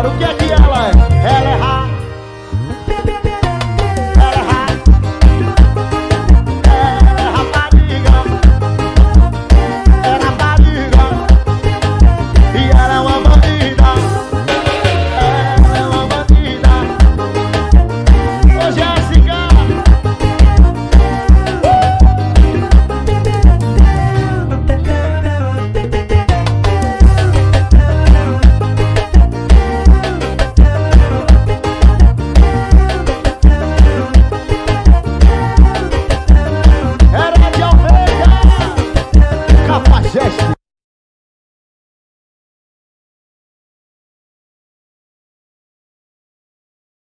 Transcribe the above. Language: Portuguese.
agora o que é que ela é? Ela é